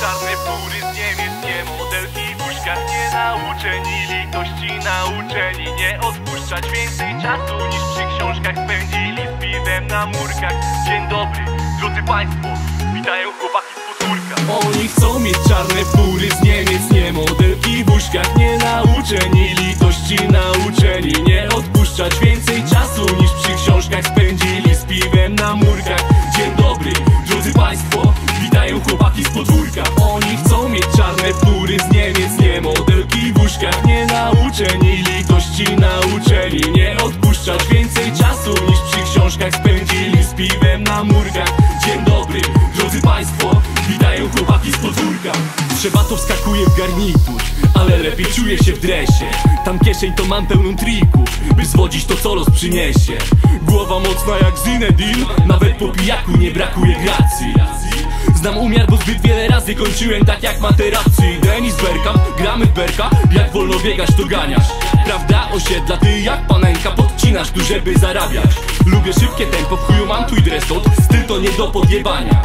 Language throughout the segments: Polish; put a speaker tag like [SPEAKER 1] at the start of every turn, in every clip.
[SPEAKER 1] czarne fury z Niemiec Nie modelki w łóżkach nie nauczeni Litości nauczeni Nie odpuszczać więcej czasu niż przy książkach spędzili Z piwem na murkach. Dzień dobry, drodzy państwo Witają chłopaki z podwórka.
[SPEAKER 2] Oni chcą mieć czarne fury z Niemiec Nie modelki w łóżkach nie nauczeni Nie modelki w łóżkach nie nauczeni Litości nauczeni Nie odpuszczać więcej czasu niż przy książkach spędzili Z piwem na murkach. Dzień dobry, drodzy państwo Witają chłopaki z podwórka. Trzeba to wskakuje w garnitur Ale lepiej czuję się w dresie. Tam kieszeń to mam pełną trików By zwodzić to co los przyniesie. Głowa mocna jak Zinedine Nawet po pijaku nie brakuje gracji Znam umiar, bo zbyt wiele razy kończyłem tak jak materacji Denis Bergkamp, gramy berka Jak wolno biegasz to ganiasz. Prawda osiedla, ty jak panenka Podcinasz tu żeby zarabiać. Lubię szybkie tempo, w chuju mam twój dress Styl to nie do podjebania.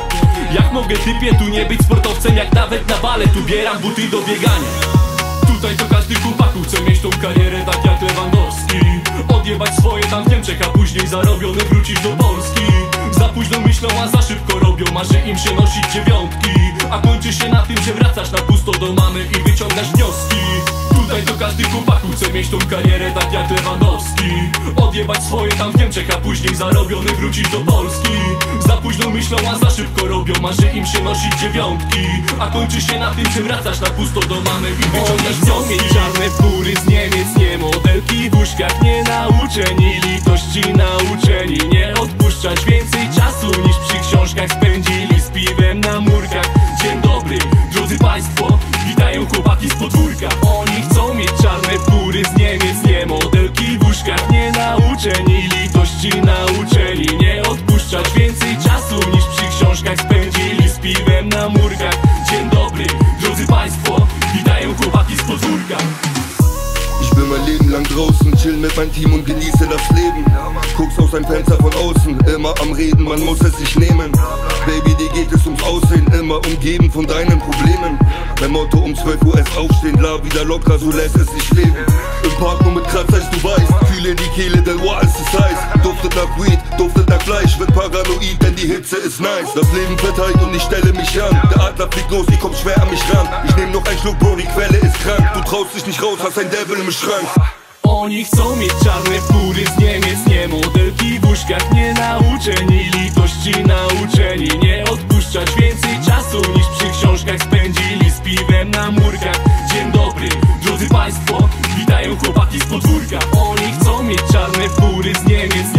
[SPEAKER 2] Jak mogę typie tu nie być sportowcem Jak nawet na bale tu bieram buty do biegania. Tutaj to każdy chłopaku chce mieć tą karierę tak jak Lewandowski. Odjebać swoje tam w Niemczech, a później zarobione wrócić do Polski. Za późno myślą, a za szybko robią, marzy im się nosić dziewiątki. A kończy się na tym, że wracasz na pusto do mamy i wyciągasz wnioski. Tutaj to każdy chłopaku chce mieć tą karierę tak jak Lewandowski. Odjebać swoje tam w Niemczech, a później zarobione wrócić do Polski. Za późno myślą, a za szybko robią, marzy im się nosić dziewiątki. A kończy się na tym, że wracasz na pusto do mamy i wyciągasz wnioski. Mieć czarne fury z Niemiec, nie modelki. W łóżkach nie nauczeni Litości nauczeni, nie odpuszczać więcej na Dzień dobry, drodzy państwo, witają chłopaki z podwórka
[SPEAKER 3] Ich bin mein Leben lang draußen, chill mit meinem Team und genieße das Leben. Guck's aus ein Fenster von außen, immer am Reden, man muss es sich nehmen. Baby, geht es ums Aussehen, immer umgeben von deinen Problemen. Mein Motto um 12 Uhr erst aufstehen, la wieder locker, so lässt es sich leben. Im Park nur mit Kratzer, du weißt, fühle die Kehle, denn wow, es ist heiß. Duftet nach Weed, duftet nach Fleisch, wird paranoid, denn die Hitze ist nice. Das Leben verteilt und ich stelle mich an. Der Adler fliegt los, ich komm schwer an mich ran. Ich nehm noch einen Schluck, Bro, die Quelle ist krank. Du traust dich nicht raus, hast ein Devil im Schrank.
[SPEAKER 2] Oni chcą mieć czarne fury z Niemiec Nie modelki w łóżkach nie nauczeni na murkach. Dzień dobry, drodzy państwo Witają chłopaki z podwórka. Oni chcą mieć czarne fury z Niemiec